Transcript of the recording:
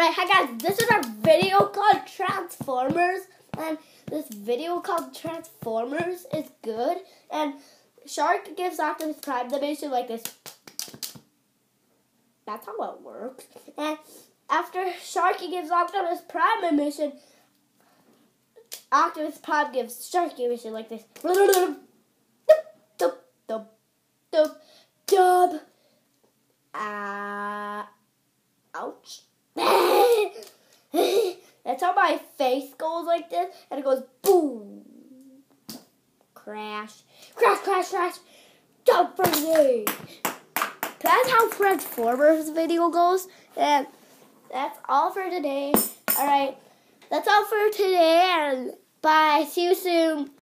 Alright, hi guys, this is our video called Transformers. And this video called Transformers is good. And Shark gives Optimus Prime the mission like this. That's how it works. And after Sharky gives Optimus Prime a mission, Optimus Prime gives Sharky a mission like this. Dub. Ah, ouch. That's how my face goes like this, and it goes boom, crash, crash, crash, crash, jump for me. That's how Transformers video goes, and that's all for today. All right, that's all for today, and bye. See you soon.